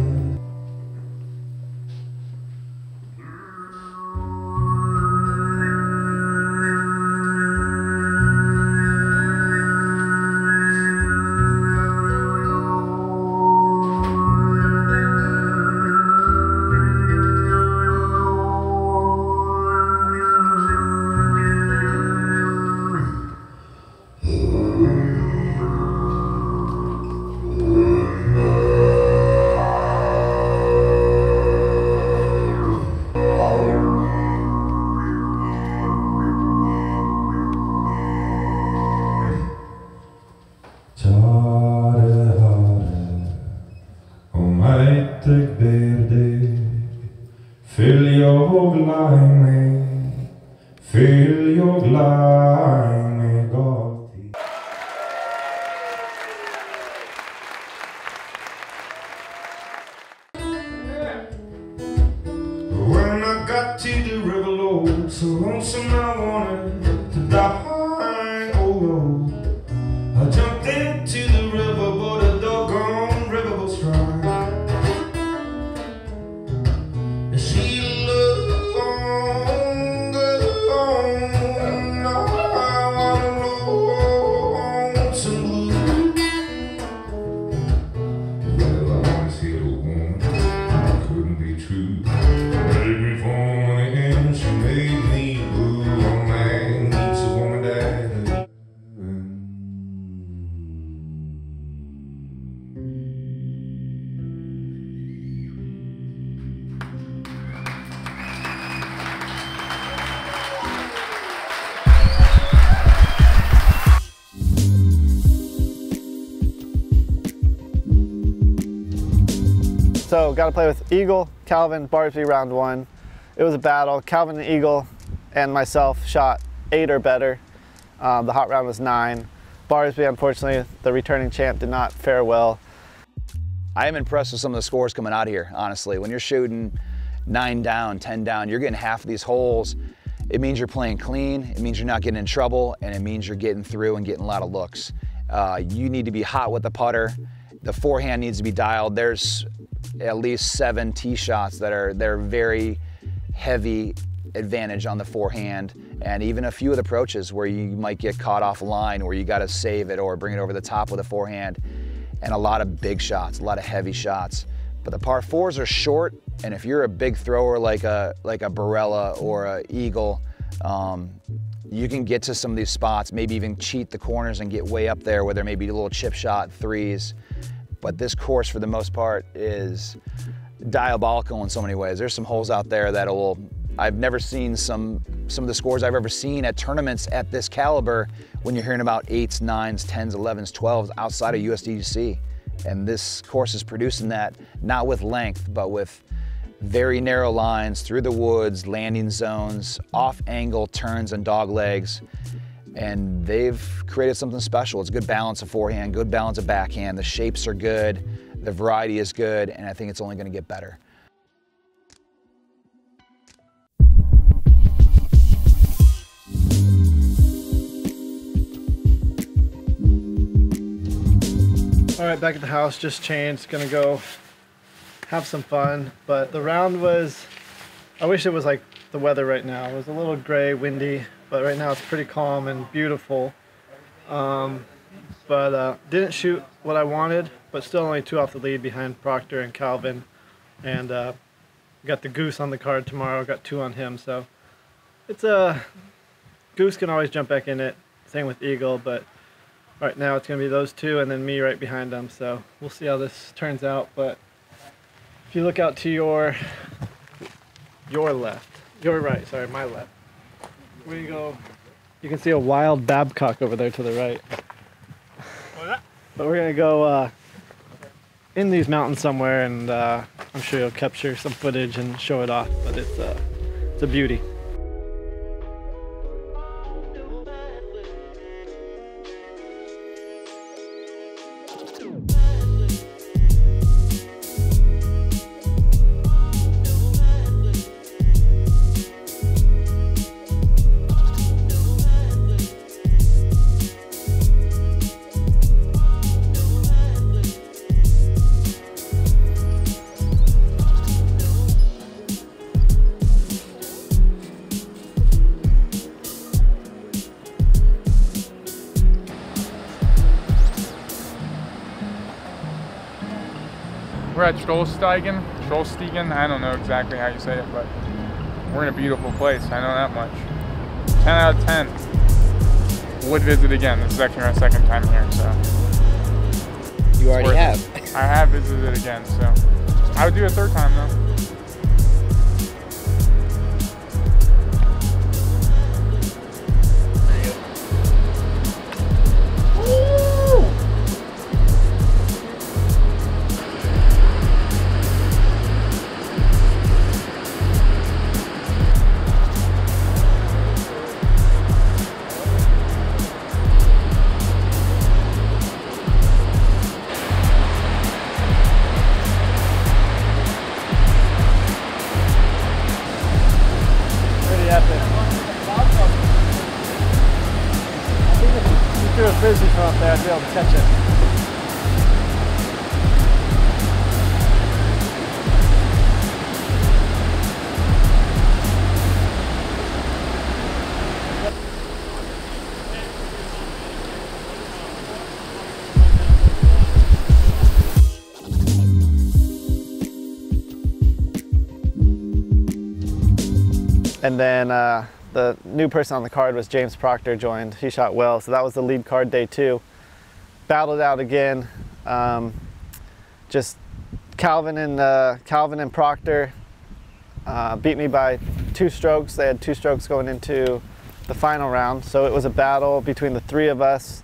got to play with Eagle, Calvin, Barsby round one. It was a battle. Calvin and Eagle and myself shot eight or better. Um, the hot round was nine. Barsby, unfortunately, the returning champ, did not fare well. I am impressed with some of the scores coming out here, honestly. When you're shooting nine down, 10 down, you're getting half of these holes. It means you're playing clean, it means you're not getting in trouble, and it means you're getting through and getting a lot of looks. Uh, you need to be hot with the putter. The forehand needs to be dialed. There's at least seven tee shots that are they're very heavy advantage on the forehand. And even a few of the approaches where you might get caught off line where you got to save it or bring it over the top with a forehand. And a lot of big shots a lot of heavy shots. But the par fours are short and if you're a big thrower like a like a Barela or a Eagle um, you can get to some of these spots maybe even cheat the corners and get way up there where there may be a little chip shot threes but this course for the most part is diabolical in so many ways. There's some holes out there that will I've never seen some some of the scores I've ever seen at tournaments at this caliber when you're hearing about eights, nines, tens, elevens, twelves outside of USDGC. And this course is producing that not with length, but with very narrow lines through the woods, landing zones, off angle turns and dog legs. And they've created something special. It's good balance of forehand, good balance of backhand. The shapes are good, the variety is good, and I think it's only going to get better. All right, back at the house, just changed. Gonna go have some fun. But the round was, I wish it was like the weather right now. It was a little gray, windy, but right now it's pretty calm and beautiful. Um, but uh, didn't shoot what I wanted, but still only two off the lead behind Proctor and Calvin. And uh, got the Goose on the card tomorrow. Got two on him, so it's a uh, Goose can always jump back in it. Same with Eagle, but right now it's going to be those two and then me right behind them. So we'll see how this turns out. But if you look out to your your left, your right, sorry, my left, where you go, you can see a wild Babcock over there to the right. But we're gonna go uh, in these mountains somewhere, and uh, I'm sure you'll capture some footage and show it off. But it's uh, it's a beauty. Trollsteigen, Trollsteigen, I don't know exactly how you say it, but we're in a beautiful place, I know that much. 10 out of 10. Would visit again, this is actually my second time here, so. You already have. it. I have visited again, so. I would do a third time though. It. And then uh, the new person on the card was James Proctor joined. He shot well, so that was the lead card day two. Battled out again. Um, just Calvin and uh, Calvin and Proctor uh, beat me by two strokes. They had two strokes going into the final round, so it was a battle between the three of us.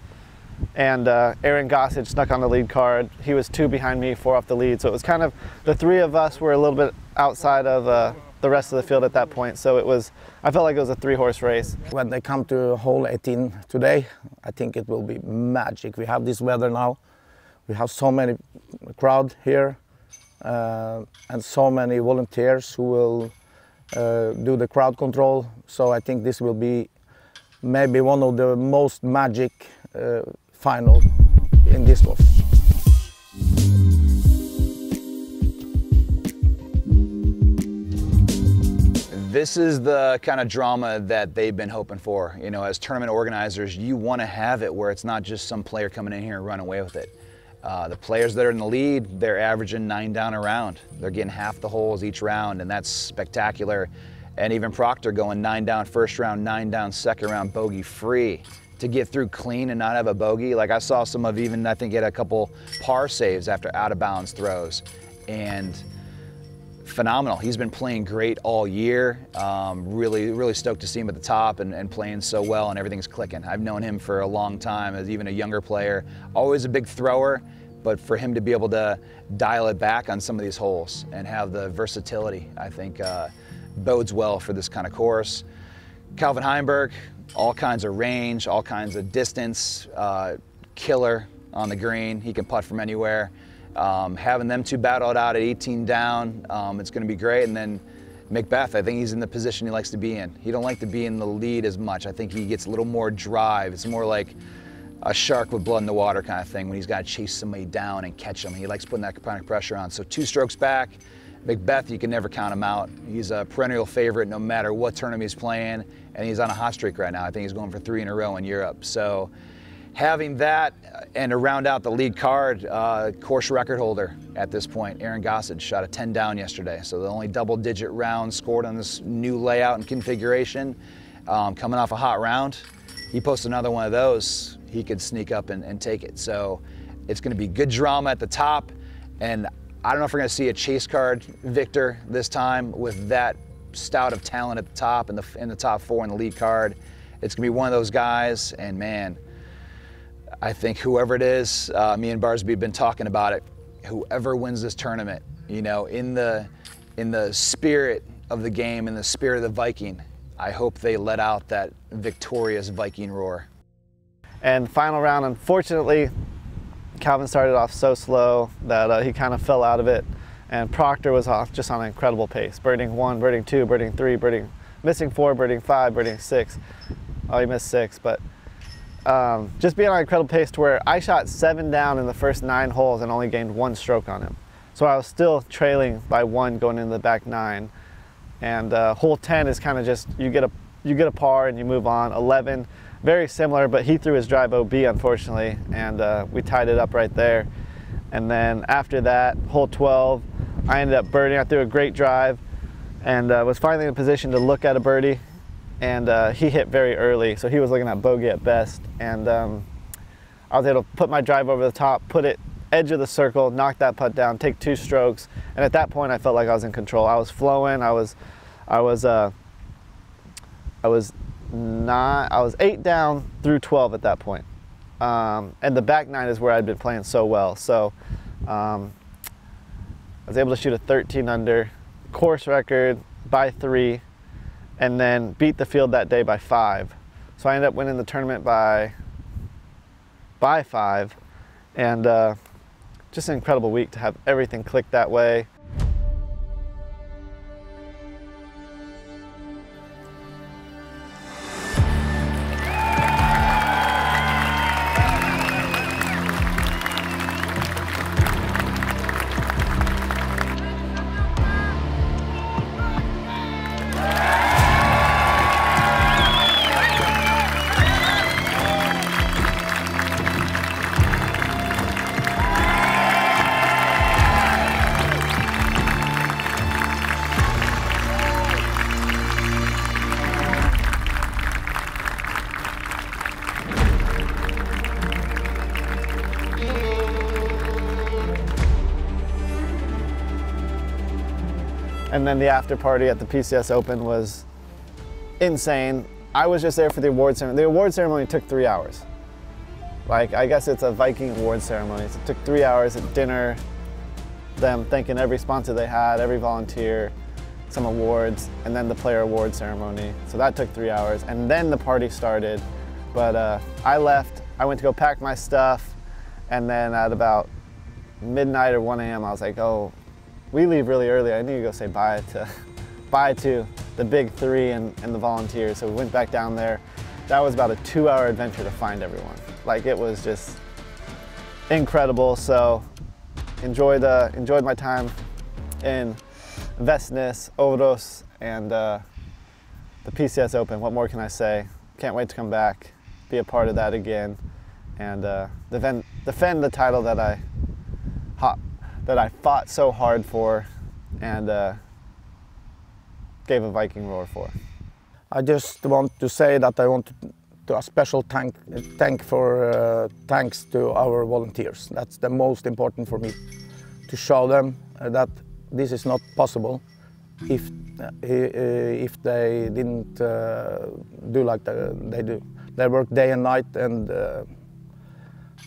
And uh, Aaron Gossage snuck on the lead card. He was two behind me, four off the lead. So it was kind of the three of us were a little bit outside of uh, the rest of the field at that point. So it was, I felt like it was a three horse race. When they come to hole 18 today, I think it will be magic. We have this weather now. We have so many crowd here uh, and so many volunteers who will uh, do the crowd control. So I think this will be maybe one of the most magic uh, final in this golf. This is the kind of drama that they've been hoping for. You know, as tournament organizers, you want to have it where it's not just some player coming in here and running away with it. Uh, the players that are in the lead, they're averaging nine down a round. They're getting half the holes each round, and that's spectacular. And even Proctor going nine down first round, nine down second round, bogey free. To get through clean and not have a bogey, like I saw some of even, I think, get a couple par saves after out of bounds throws. And phenomenal. He's been playing great all year. Um, really, really stoked to see him at the top and, and playing so well, and everything's clicking. I've known him for a long time as even a younger player. Always a big thrower, but for him to be able to dial it back on some of these holes and have the versatility, I think uh, bodes well for this kind of course. Calvin Heimberg, all kinds of range, all kinds of distance, uh, killer on the green. He can putt from anywhere. Um, having them two battle it out at 18 down, um, it's going to be great. And then McBeth, I think he's in the position he likes to be in. He don't like to be in the lead as much. I think he gets a little more drive. It's more like a shark with blood in the water kind of thing when he's got to chase somebody down and catch them. He likes putting that of pressure on. So two strokes back. McBeth, you can never count him out. He's a perennial favorite no matter what tournament he's playing, and he's on a hot streak right now. I think he's going for three in a row in Europe. So having that and to round out the lead card, uh, course record holder at this point, Aaron Gossage shot a 10 down yesterday. So the only double digit round scored on this new layout and configuration. Um, coming off a hot round, he posts another one of those, he could sneak up and, and take it. So it's going to be good drama at the top. And I don't know if we're going to see a chase card victor this time with that stout of talent at the top and the, in the top four in the lead card. It's going to be one of those guys. And man, I think whoever it is, uh, me and Barsby have been talking about it. whoever wins this tournament, you know, in the in the spirit of the game, in the spirit of the Viking, I hope they let out that victorious Viking roar. And final round, unfortunately, Calvin started off so slow that uh, he kind of fell out of it. And Proctor was off just on an incredible pace, birding one, birding two, birding three, birding, missing four, birding five, birding six. Oh, he missed six, but um, just being on an incredible pace to where I shot seven down in the first nine holes and only gained one stroke on him. So I was still trailing by one going into the back nine. And uh, hole 10 is kind of just, you get a you get a par and you move on. 11, very similar, but he threw his drive OB unfortunately, and uh, we tied it up right there. And then after that, hole 12, I ended up birding. I threw a great drive and uh, was finally in a position to look at a birdie. And uh, he hit very early, so he was looking at bogey at best. And um, I was able to put my drive over the top, put it edge of the circle, knock that putt down, take two strokes. And at that point, I felt like I was in control. I was flowing. I was, I was, uh, I was not. I was eight down through 12 at that point. Um, and the back nine is where I'd been playing so well. So um, I was able to shoot a 13 under, course record by three, and then beat the field that day by five. So I ended up winning the tournament by by five, and uh, just an incredible week to have everything click that way. And the after party at the PCS Open was insane. I was just there for the award ceremony. The award ceremony took three hours. Like, I guess it's a Viking award ceremony. So it took three hours at dinner, them thanking every sponsor they had, every volunteer, some awards, and then the player award ceremony. So that took three hours. And then the party started. But uh, I left, I went to go pack my stuff, and then at about midnight or 1 a.m., I was like, oh, we leave really early. I need to go say bye to, bye to the big three and, and the volunteers. So we went back down there. That was about a two hour adventure to find everyone. Like it was just incredible. So enjoyed, uh, enjoyed my time in Vestnes, Øverås, and uh, the PCS Open. What more can I say? Can't wait to come back, be a part of that again, and uh, defend, defend the title that I hot, that I fought so hard for and uh, gave a Viking roar for. I just want to say that I want to a special thank, thank for uh, thanks to our volunteers. That's the most important for me to show them uh, that this is not possible if uh, if they didn't uh, do like the, they do. They work day and night, and uh,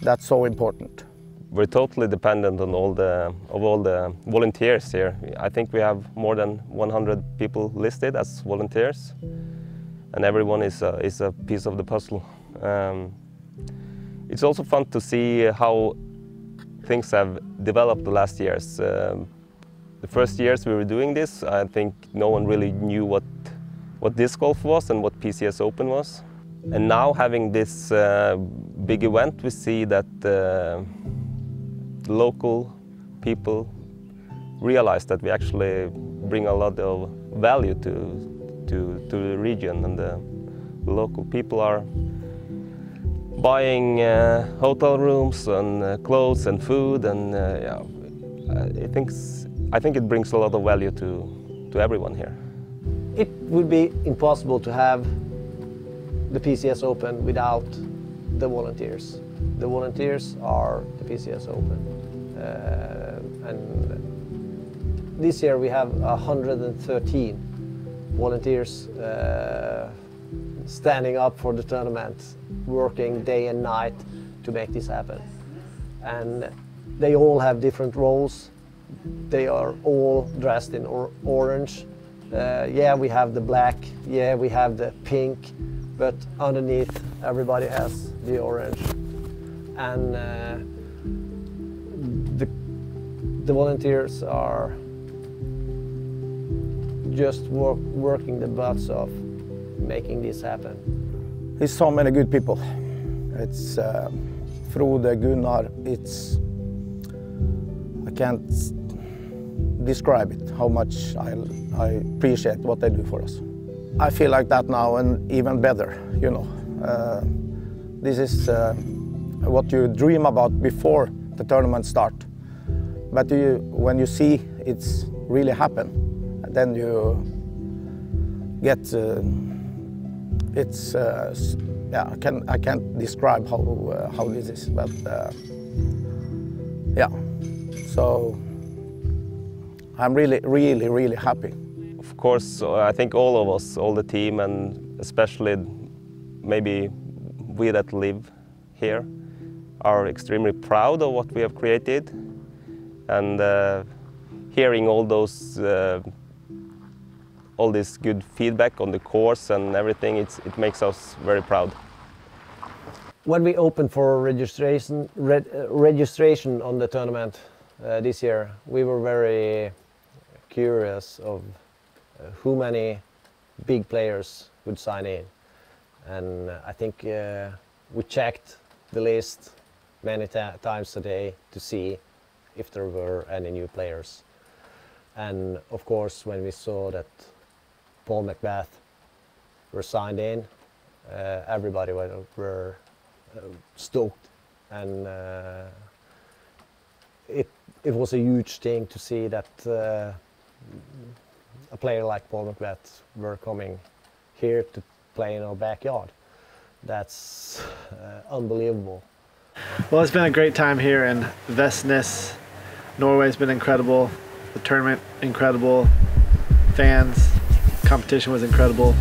that's so important we're totally dependent on all the of all the volunteers here. I think we have more than 100 people listed as volunteers, and everyone is a, is a piece of the puzzle. Um, it's also fun to see how things have developed the last years. Um, the first years we were doing this, I think no one really knew what what disc golf was and what PCS Open was. And now having this uh, big event, we see that uh, local people realize that we actually bring a lot of value to, to, to the region and the local people are buying uh, hotel rooms and uh, clothes and food and uh, yeah, I think, I think it brings a lot of value to, to everyone here. It would be impossible to have the PCS Open without the volunteers. The volunteers are the PCS Open. Uh, and this year we have 113 volunteers uh, standing up for the tournament, working day and night to make this happen. And they all have different roles. They are all dressed in or orange. Uh, yeah, we have the black. Yeah, we have the pink. But underneath, everybody has the orange. And uh, the volunteers are just work, working the butts off making this happen. There's so many good people. It's uh, Frode, Gunnar, it's, I can't describe it, how much I, I appreciate what they do for us. I feel like that now and even better, you know. Uh, this is uh, what you dream about before the tournament start. But you, when you see it's really happen, then you get, uh, it's, uh, yeah, I, can, I can't describe how, uh, how this is, but uh, yeah. So I'm really, really, really happy. Of course, uh, I think all of us, all the team, and especially maybe we that live here, are extremely proud of what we have created. And uh, hearing all those, uh, all this good feedback on the course and everything, it makes us very proud. When we opened for registration, reg, uh, registration on the tournament uh, this year, we were very curious of uh, who many big players would sign in. And uh, I think uh, we checked the list many times a day to see if there were any new players. And of course, when we saw that Paul McBeth were signed in, uh, everybody were, were uh, stoked. And uh, it, it was a huge thing to see that a player like Paul McBeth were coming here to play in our backyard. That's uh, unbelievable. Well, it's been a great time here in Vestnes. Norway's been incredible. The tournament, incredible. Fans, competition was incredible.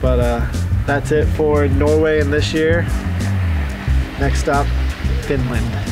But uh, that's it for Norway in this year. Next up, Finland.